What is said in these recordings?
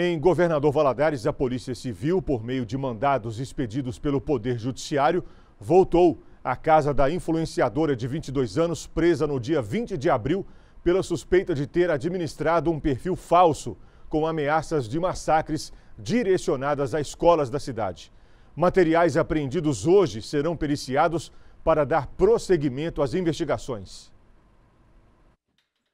Em Governador Valadares, a Polícia Civil, por meio de mandados expedidos pelo Poder Judiciário, voltou à casa da influenciadora de 22 anos, presa no dia 20 de abril, pela suspeita de ter administrado um perfil falso com ameaças de massacres direcionadas a escolas da cidade. Materiais apreendidos hoje serão periciados para dar prosseguimento às investigações.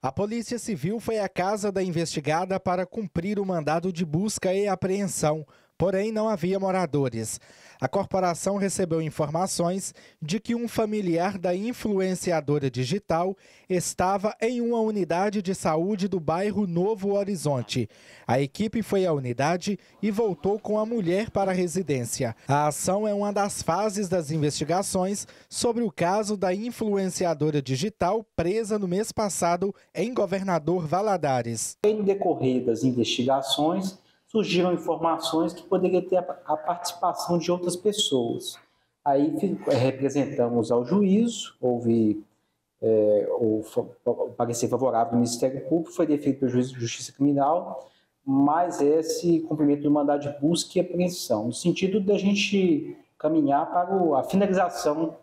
A Polícia Civil foi à casa da investigada para cumprir o mandado de busca e apreensão porém não havia moradores. A corporação recebeu informações de que um familiar da influenciadora digital estava em uma unidade de saúde do bairro Novo Horizonte. A equipe foi à unidade e voltou com a mulher para a residência. A ação é uma das fases das investigações sobre o caso da influenciadora digital presa no mês passado em Governador Valadares. Em decorrer das investigações, surgiram informações que poderia ter a, participação de outras pessoas. Aí é, representamos ao juízo, houve é, o, o parecer favorável do Ministério Público, foi defeito pelo juiz de justiça criminal, mas esse cumprimento do mandado de busca e apreensão, no sentido da gente caminhar para a finalização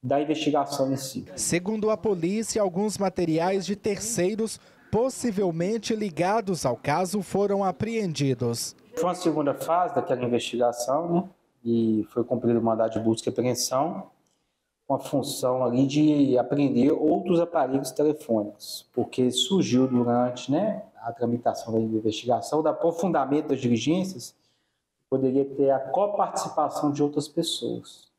da investigação em si. Segundo a polícia, alguns materiais de terceiros possivelmente ligados ao caso foram apreendidos. Foi uma segunda fase daquela investigação, né? E foi cumprido o mandado de busca e apreensão, com a função ali de apreender outros aparelhos telefônicos, porque surgiu durante né, a tramitação da investigação, do aprofundamento das diligências, poderia ter a coparticipação de outras pessoas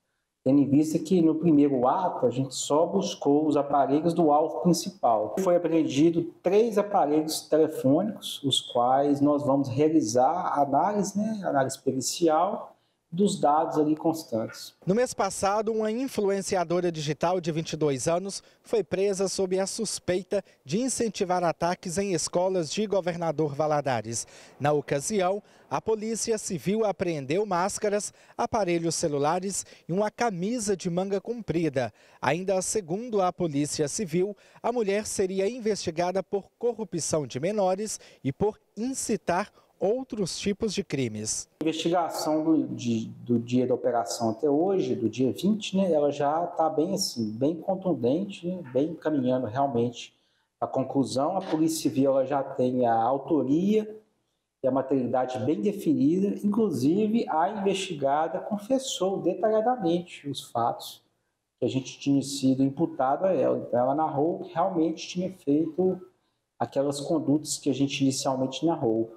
tendo em vista que no primeiro ato a gente só buscou os aparelhos do alvo principal. Foi apreendido três aparelhos telefônicos, os quais nós vamos realizar análise, né, análise pericial dos dados ali constantes. No mês passado, uma influenciadora digital de 22 anos foi presa sob a suspeita de incentivar ataques em escolas de Governador Valadares. Na ocasião, a Polícia Civil apreendeu máscaras, aparelhos celulares e uma camisa de manga comprida. Ainda segundo a Polícia Civil, a mulher seria investigada por corrupção de menores e por incitar outros tipos de crimes. A investigação do, de, do dia da operação até hoje, do dia 20, né, ela já está bem assim, bem contundente, né, bem caminhando realmente a conclusão. A Polícia Civil ela já tem a autoria e a materialidade bem definida, inclusive a investigada confessou detalhadamente os fatos que a gente tinha sido imputado a ela. Então ela narrou que realmente tinha feito aquelas condutas que a gente inicialmente narrou.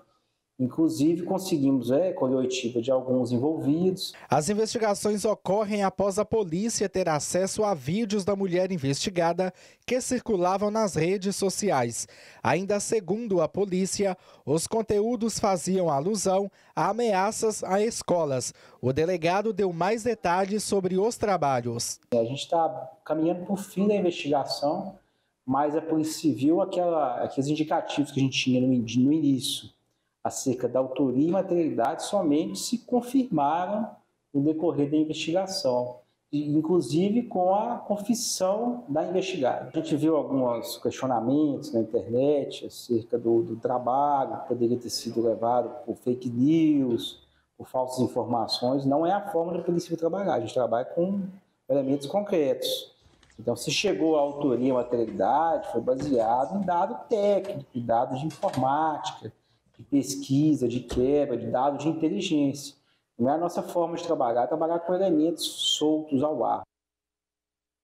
Inclusive, conseguimos é, colher oitiva de alguns envolvidos. As investigações ocorrem após a polícia ter acesso a vídeos da mulher investigada que circulavam nas redes sociais. Ainda segundo a polícia, os conteúdos faziam alusão a ameaças a escolas. O delegado deu mais detalhes sobre os trabalhos. A gente está caminhando para o fim da investigação, mas a Polícia Civil, aquela, aqueles indicativos que a gente tinha no, no início acerca da autoria e materialidade somente se confirmaram no decorrer da investigação, inclusive com a confissão da investigada. A gente viu alguns questionamentos na internet acerca do, do trabalho que poderia ter sido levado por fake news, por falsas informações. Não é a forma da polícia trabalhar, a gente trabalha com elementos concretos. Então, se chegou à autoria e materialidade, foi baseado em dado técnico, em dados de informática, de pesquisa, de quebra, de dados de inteligência. Não é a nossa forma de trabalhar, é trabalhar com elementos soltos ao ar.